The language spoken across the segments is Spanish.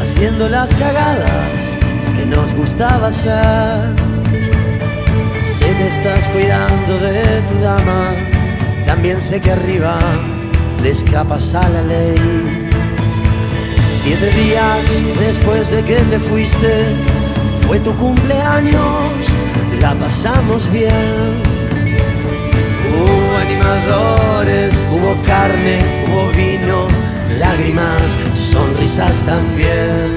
haciendo las cagadas que nos gustaba hacer. Sé que estás cuidando de tu dama, también sé que arriba le escapas a la ley. Siete días después de que te fuiste, fue tu cumpleaños, la pasamos bien. Hubo animadores, hubo carne, hubo vino, lágrimas, sonrisas también.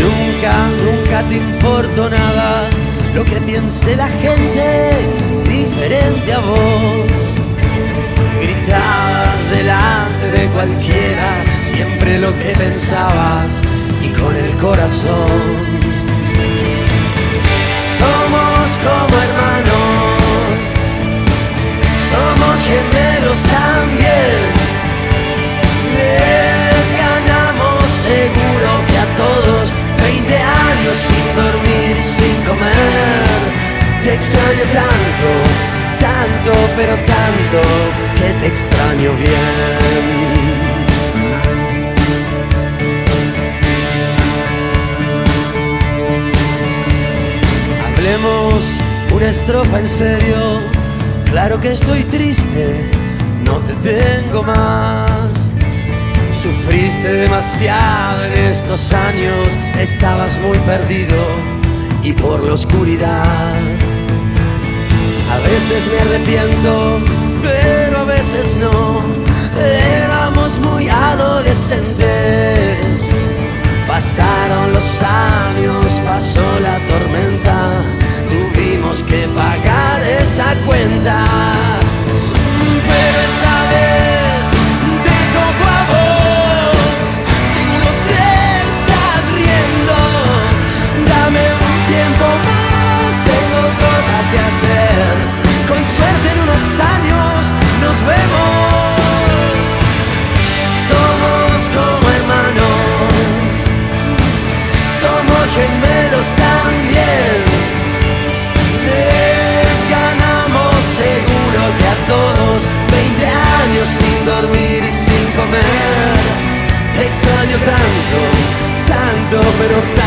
Nunca, nunca te importó nada lo que piense la gente diferente a vos. Gritabas delante de cualquiera siempre lo que pensabas y con el corazón. Extraño tanto, tanto, pero tanto, que te extraño bien. Hablemos una estrofa en serio. Claro que estoy triste, no te tengo más. Sufriste demasiado en estos años, estabas muy perdido y por la oscuridad. A veces me arrepiento, pero a veces no. Éramos muy adolescentes. Pasaron los años, pasó la pero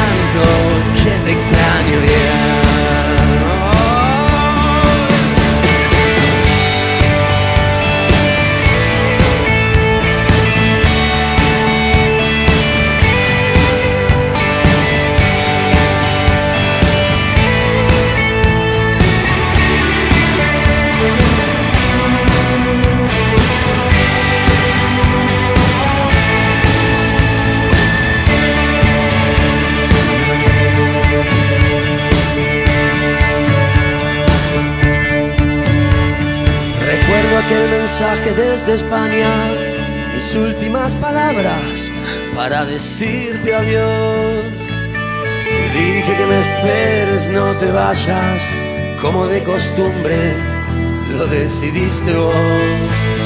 aquel mensaje desde España, mis últimas palabras para decirte adiós. Te dije que me esperes, no te vayas, como de costumbre lo decidiste vos.